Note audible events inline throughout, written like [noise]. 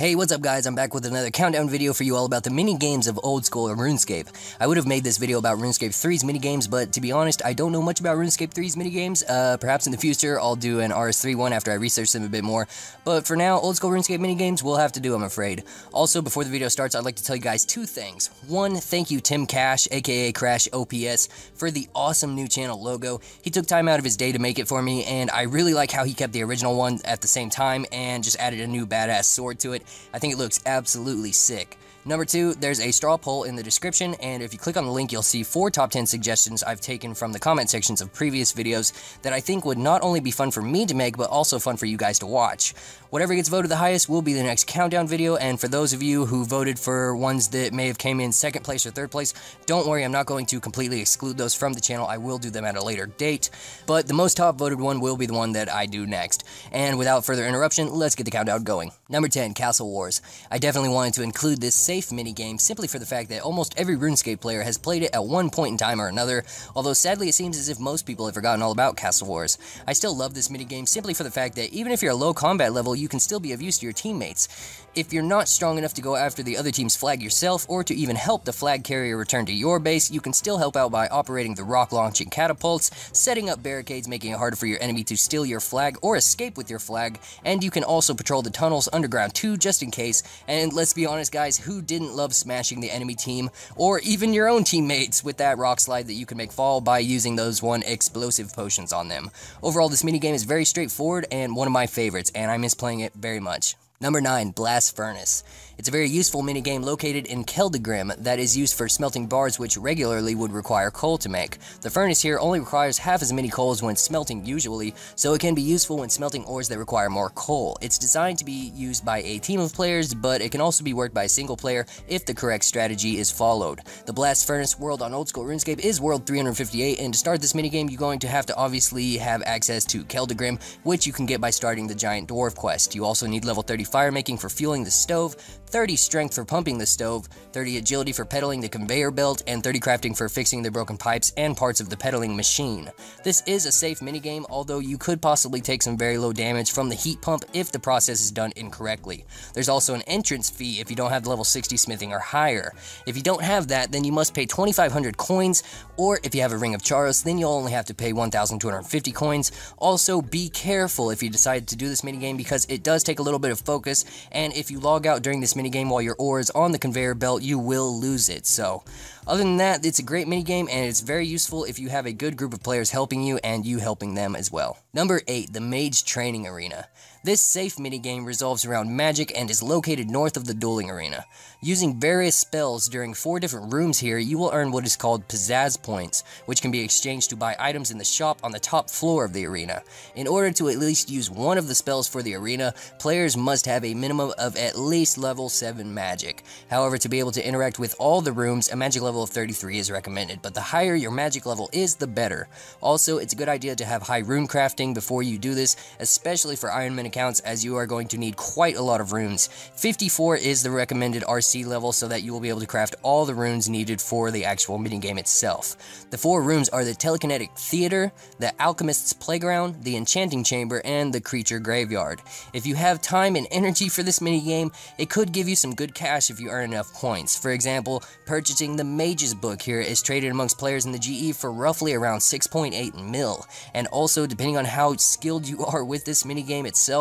Hey, what's up guys? I'm back with another countdown video for you all about the mini games of old school RuneScape. I would have made this video about RuneScape 3's mini games, but to be honest, I don't know much about RuneScape 3's mini games. Uh, perhaps in the future, I'll do an RS3 one after I research them a bit more. But for now, old school RuneScape mini games we'll have to do, I'm afraid. Also, before the video starts, I'd like to tell you guys two things. One, thank you Tim Cash, aka KrashOPS, for the awesome new channel logo. He took time out of his day to make it for me, and I really like how he kept the original one at the same time and just added a new badass sword to it. I think it looks absolutely sick. Number two, there's a straw poll in the description, and if you click on the link, you'll see four top 10 suggestions I've taken from the comment sections of previous videos that I think would not only be fun for me to make, but also fun for you guys to watch. Whatever gets voted the highest will be the next countdown video, and for those of you who voted for ones that may have came in second place or third place, don't worry, I'm not going to completely exclude those from the channel. I will do them at a later date, but the most top voted one will be the one that I do next. And without further interruption, let's get the countdown going. Number 10, Castle Wars. I definitely wanted to include this safe minigame simply for the fact that almost every RuneScape player has played it at one point in time or another, although sadly it seems as if most people have forgotten all about Castle Wars. I still love this minigame simply for the fact that even if you're a low combat level, you can still be of use to your teammates. If you're not strong enough to go after the other team's flag yourself, or to even help the flag carrier return to your base, you can still help out by operating the rock launching catapults, setting up barricades making it harder for your enemy to steal your flag or escape with your flag, and you can also patrol the tunnels underground too, just in case, and let's be honest guys, who didn't love smashing the enemy team, or even your own teammates with that rock slide that you can make fall by using those one explosive potions on them. Overall, this minigame is very straightforward and one of my favorites, and I miss playing it very much. Number 9, Blast Furnace. It's a very useful minigame located in Keldagrim that is used for smelting bars which regularly would require coal to make. The furnace here only requires half as many coals when smelting usually, so it can be useful when smelting ores that require more coal. It's designed to be used by a team of players, but it can also be worked by a single player if the correct strategy is followed. The Blast Furnace world on Old School RuneScape is world 358, and to start this minigame you're going to have to obviously have access to Keldagrim, which you can get by starting the Giant Dwarf quest. You also need level 30 fire making for fueling the stove, 30 strength for pumping the stove, 30 agility for pedaling the conveyor belt, and 30 crafting for fixing the broken pipes and parts of the pedaling machine. This is a safe minigame, although you could possibly take some very low damage from the heat pump if the process is done incorrectly. There's also an entrance fee if you don't have level 60 smithing or higher. If you don't have that, then you must pay 2500 coins, or if you have a Ring of Charos, then you'll only have to pay 1250 coins. Also, be careful if you decide to do this minigame because it does take a little bit of focus, and if you log out during this minigame while your ore is on the conveyor belt, you will lose it. So, other than that, it's a great minigame and it's very useful if you have a good group of players helping you and you helping them as well. Number 8, the Mage Training Arena. This safe minigame revolves around magic and is located north of the dueling arena. Using various spells during four different rooms here, you will earn what is called pizzazz points, which can be exchanged to buy items in the shop on the top floor of the arena. In order to at least use one of the spells for the arena, players must have a minimum of at least level 7 magic. However, to be able to interact with all the rooms, a magic level of 33 is recommended, but the higher your magic level is, the better. Also, it's a good idea to have high rune crafting before you do this, especially for Ironman accounts as you are going to need quite a lot of runes. 54 is the recommended RC level so that you will be able to craft all the runes needed for the actual minigame itself. The four rooms are the Telekinetic Theater, the Alchemist's Playground, the Enchanting Chamber, and the Creature Graveyard. If you have time and energy for this minigame, it could give you some good cash if you earn enough points. For example, purchasing the Mage's Book here is traded amongst players in the GE for roughly around 6.8 mil, and also depending on how skilled you [laughs] are with this minigame itself,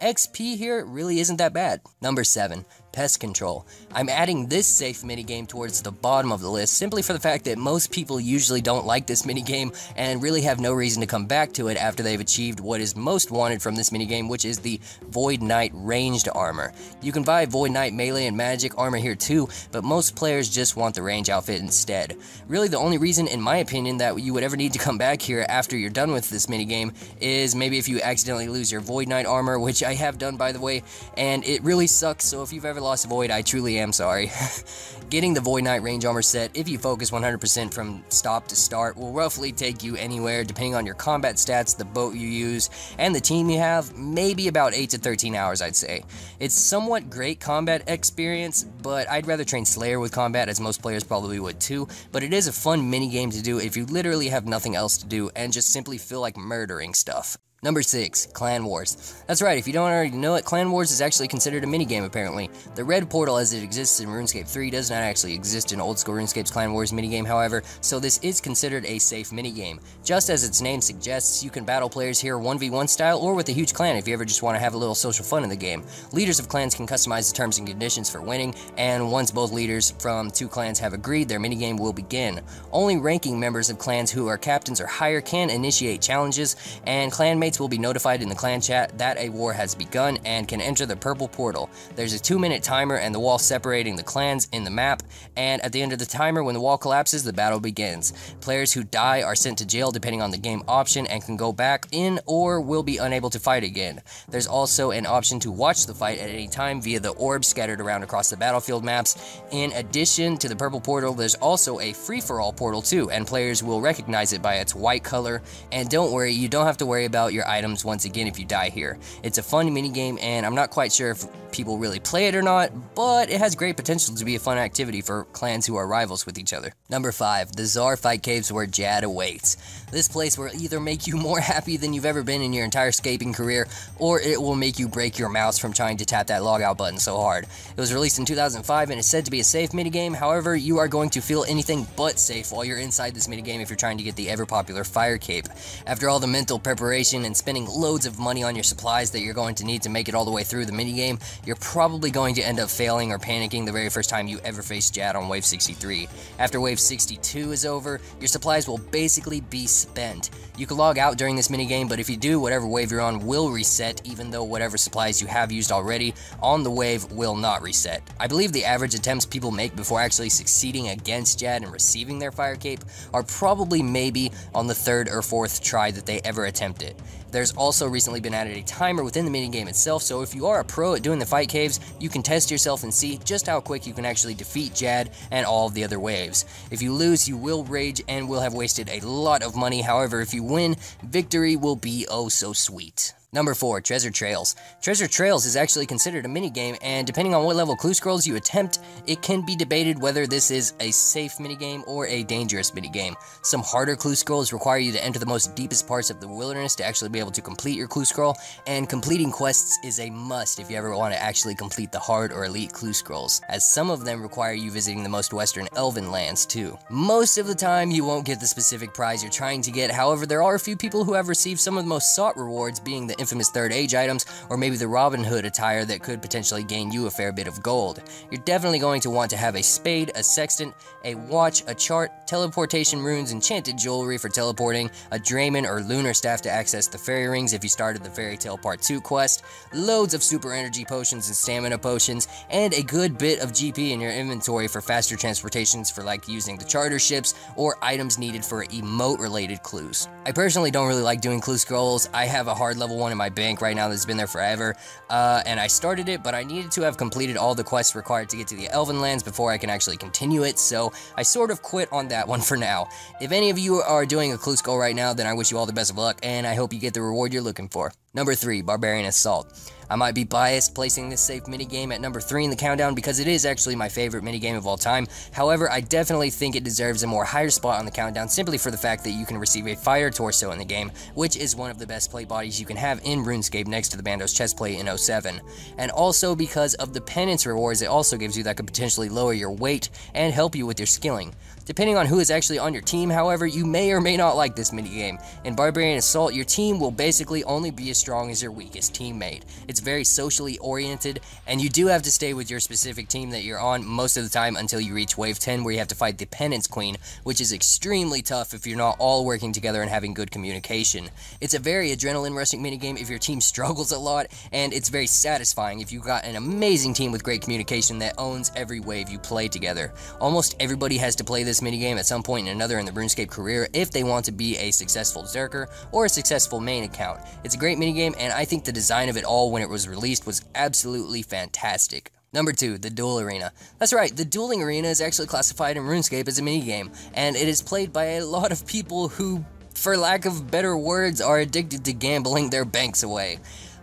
XP here really isn't that bad. Number 7. Pest Control. I'm adding this safe minigame towards the bottom of the list simply for the fact that most people usually don't like this minigame and really have no reason to come back to it after they've achieved what is most wanted from this minigame, which is the Void Knight ranged armor. You can buy Void Knight melee and magic armor here too, but most players just want the range outfit instead. Really the only reason, in my opinion, that you would ever need to come back here after you're done with this minigame is maybe if you accidentally lose your Void Knight armor, which I have done by the way, and it really sucks, so if you've ever lost Void, I truly am sorry. [laughs] Getting the Void Knight range armor set, if you focus 100% from stop to start, will roughly take you anywhere depending on your combat stats, the boat you use, and the team you have, maybe about 8 to 13 hours I'd say. It's somewhat great combat experience, but I'd rather train Slayer with combat as most players probably would too, but it is a fun mini game to do if you literally have nothing else to do and just simply feel like murdering stuff. Number 6, Clan Wars. That's right, if you don't already know it, Clan Wars is actually considered a minigame apparently. The red portal as it exists in RuneScape 3 does not actually exist in old school RuneScape's Clan Wars minigame however, so this is considered a safe minigame. Just as its name suggests, you can battle players here 1v1 style or with a huge clan if you ever just want to have a little social fun in the game. Leaders of clans can customize the terms and conditions for winning, and once both leaders from two clans have agreed, their minigame will begin. Only ranking members of clans who are captains or higher can initiate challenges, and will be notified in the clan chat that a war has begun and can enter the purple portal. There's a 2 minute timer and the wall separating the clans in the map, and at the end of the timer, when the wall collapses, the battle begins. Players who die are sent to jail depending on the game option and can go back in or will be unable to fight again. There's also an option to watch the fight at any time via the orbs scattered around across the battlefield maps. In addition to the purple portal, there's also a free-for-all portal too, and players will recognize it by its white color. And don't worry, you don't have to worry about your your items once again if you die here. It's a fun mini game, and I'm not quite sure if people really play it or not, but it has great potential to be a fun activity for clans who are rivals with each other. Number 5. The TzHaar Fight Caves where Jad awaits. This place will either make you [laughs] more happy than you've ever been in your entire scaping career, or it will make you break your mouse from trying to tap that logout button so hard. It was released in 2005 and is said to be a safe minigame, however, you are going to feel anything but safe while you're inside this minigame if you're trying to get the ever-popular Fire Cape. After all the mental preparation and spending loads of money on your supplies that you're going to need to make it all the way through the minigame, you're probably going to end up failing or panicking the very first time you ever face Jad on Wave 63. After Wave 62 is over, your supplies will basically be spent. You can log out during this minigame, but if you do, whatever wave you're on will reset, even though whatever supplies you have used already on the wave will not reset. I believe the average attempts people make before actually succeeding against Jad and receiving their Fire Cape are probably maybe on the third or fourth try that they ever attempt it. There's also recently been added a timer within the minigame itself, so if you are a pro at doing the fight caves, you can test yourself and see just how quick you can actually defeat Jad and all of the other waves. If you lose, you will rage and will have wasted a lot of money, however, if you win, victory will be oh so sweet. Number 4, Treasure Trails. Treasure Trails is actually considered a minigame, and depending on what level clue scrolls you attempt, it can be debated whether this is a safe minigame or a dangerous minigame. Some harder clue scrolls require you to enter the most deepest parts of the wilderness to actually be able to complete your clue scroll, and completing quests is a must if you ever want to actually complete the hard or elite clue scrolls, as some of them require you visiting the most western elven lands too. Most of the time, you won't get the specific prize you're trying to get, however, there are a few people who have received some of the most sought rewards, being the infamous third age items, or maybe the Robin Hood attire that could potentially gain you a fair bit of gold. You're definitely going to want to have a spade, a sextant, a watch, a chart, teleportation runes, enchanted jewelry for teleporting, a Dramen or Lunar staff to access the fairy rings if you started the Fairy Tale Part 2 quest, loads of super energy potions and stamina potions, and a good bit of GP in your inventory for faster transportations for like using the charter ships or items needed for emote related clues. I personally don't really like doing clue scrolls. I have a hard level in my bank right now that's been there forever, uh, and I started it, but I needed to have completed all the quests required to get to the Elven Lands before I can actually continue it, so I sort of quit on that [laughs] one for now. If any of you are doing a clue scroll right now, then I wish you all the best of luck, and I hope you get the reward you're looking for. Number 3, Barbarian Assault. I might be biased placing this safe minigame at number 3 in the countdown because it is actually my favorite minigame of all time. However, I definitely think it deserves a more higher spot on the countdown simply for the fact that you can receive a fire torso in the game, which is one of the best plate bodies you can have in RuneScape next to the Bandos chest plate in 07. And also because of the penance rewards it also gives you that could potentially lower your weight and help you with your skilling. Depending on who is actually on your team, however, you may or may not like this minigame. In Barbarian Assault, your team will basically only be as strong as your weakest teammate. It's very socially oriented, and you do have to stay with your specific team that you're on most of the time until you reach Wave 10 where you have to fight the Penance Queen, which is extremely tough if you're not all working together and having good communication. It's a very adrenaline rushing minigame if your team [laughs] struggles a lot, and it's very satisfying if you've got an amazing team with great communication that owns every wave you play together. Almost everybody has to play this this minigame at some point in another in the RuneScape career if they want to be a successful Zerker or a successful main account. It's a great minigame, and I think the design of it all when it was released was absolutely fantastic. Number 2, the Duel Arena. That's right, the Dueling Arena is actually classified in RuneScape as a minigame, and it is played by a lot of people who, for lack of better words, are addicted to gambling their banks away.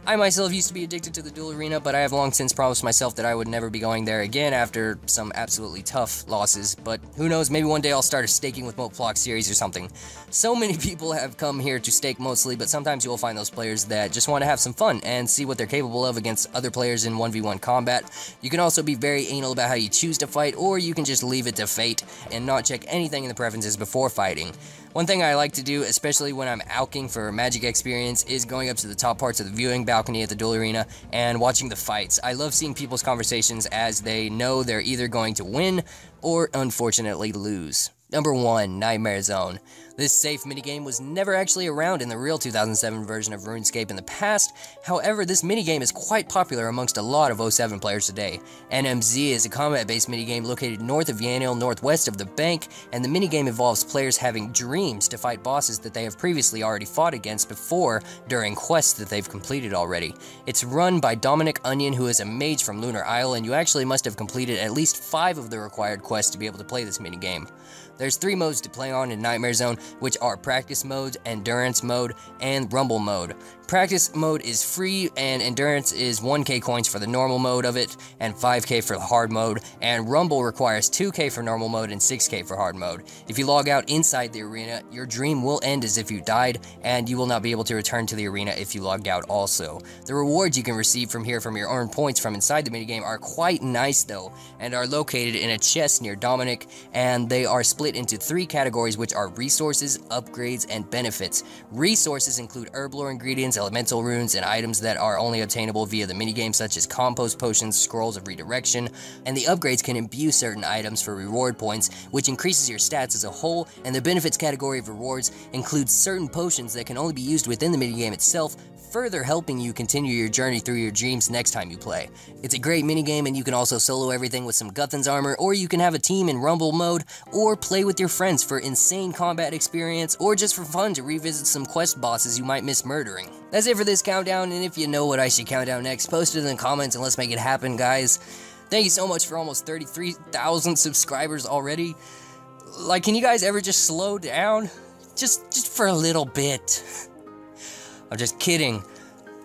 I myself used to be addicted to the duel arena, but I have long since promised myself that I would never be going there again after some absolutely tough losses. But who knows, maybe one day I'll start a staking with Mote Plox series or something. So many [laughs] people have come here to stake mostly, but sometimes you will find those players that just want to have some fun and see what they're capable of against other players in 1v1 combat. You can also be very anal about how you choose to fight, or you can just leave it to fate and not check anything in the preferences before fighting. One thing I like to do, especially when I'm ouking for a magic experience, is going up to the top parts of the viewing balcony at the duel arena and watching the fights. I love seeing people's conversations as they know they're either going to win or unfortunately lose. Number 1, Nightmare Zone. This safe minigame was never actually around in the real 2007 version of RuneScape in the past, however this minigame is quite popular amongst a lot of 07 players today. NMZ is a combat-based minigame located north of Yanille, northwest of the bank, and the minigame involves players having dreams to fight bosses that they have previously already fought against before during quests that they've completed already. It's run by Dominic Onion who is a mage from Lunar Isle and you actually must have completed at least 5 of the required quests to be able to play this minigame. There's 3 modes to play on in Nightmare Zone, which are practice mode, endurance mode, and rumble mode. Practice mode is free, and endurance is 1k coins for the normal mode of it, and 5k for the hard mode, and rumble requires 2k for normal mode and 6k for hard mode. If you log out inside the arena, your dream will end as if you died, and you will not be able to return to the arena if you logged out also. The rewards you can receive from here from your earned points from inside the minigame are quite nice though, and are located in a chest near Dominic, and they are split into three categories which are resources, upgrades, and benefits. Resources include herblore ingredients, elemental runes, and items that are only obtainable via the minigame such as compost potions, scrolls of redirection, and the upgrades can imbue certain items for reward points, which increases your stats as a whole, and the benefits category of rewards includes certain potions that can only be used within the minigame itself, further helping you continue your journey through your dreams next time you play. It's a great minigame and you can also solo everything with some Guthan's armor, or you can have a team in Rumble mode, or play with your friends for insane combat experience, or just for fun to revisit some quest bosses you might miss murdering. That's it for this countdown, and if you know what I should count down next, post it in the comments and let's make it happen, guys. Thank you so much for almost 33,000 subscribers already. Like, can you guys ever just slow down? Just, just for a little bit. [laughs] I'm just kidding.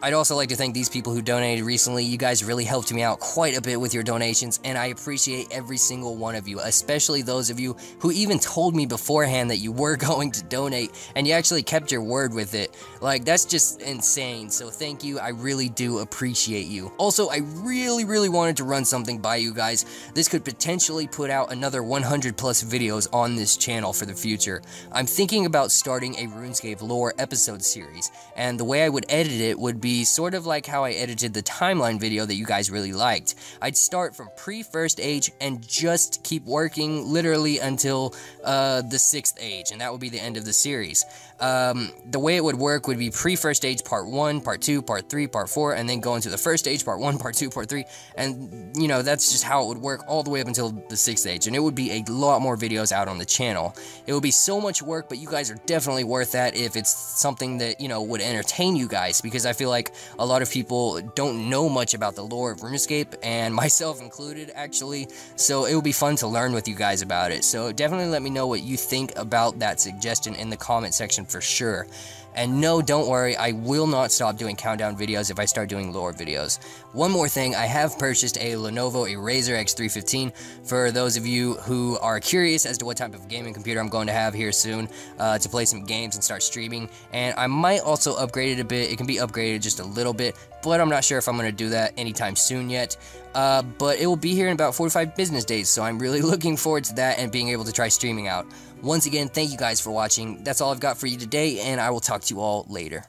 I'd also like to thank these people who donated recently. You guys really helped me out quite a bit with your donations, and I appreciate every single one of you, especially those of you who even told me beforehand that you were [laughs] going to donate, and you actually kept your word with it. Like, that's just insane, so thank you. I really do appreciate you. Also, I really, really wanted to run something by you guys. This could potentially put out another 100 plus videos on this channel for the future. I'm thinking about starting a RuneScape lore episode series, and the way I would edit it would be be sort of like how I edited the timeline video that you guys really liked. I'd start from pre-first age and just keep working literally until uh, the sixth age, and that would be the end of the series. Um, the way it would work would be pre-first age part 1, part 2, part 3, part 4, and then go into the first age, part 1, [laughs] part 2, part 3, and, you know, that's just how it would work all the way up until the sixth age, and it would be a lot more videos out on the channel. It would be so much work, but you guys are definitely worth that if it's something that, you know, would entertain you guys, because I feel like like a lot of people don't know much about the lore of RuneScape, and [laughs] myself included, actually. So it will be fun to learn with you guys about it. So definitely let me know what you think about that suggestion in the comment section for sure. And no, don't worry, I will not stop doing countdown videos if I start doing lore videos. One more thing, I have purchased a Lenovo Erazer X315 for those of you who are curious as to what type of gaming computer I'm going to have here soon uh, to play some games and start streaming. And I might also upgrade it a bit. It can be upgraded just a little bit, but I'm not sure if I'm going to do that anytime soon yet. Uh, but it will be here in about 45 business days, so I'm really [laughs] looking forward to that and being able to try streaming out. Once again, thank you guys for watching. That's all I've got for you today, and I will talk to you all later.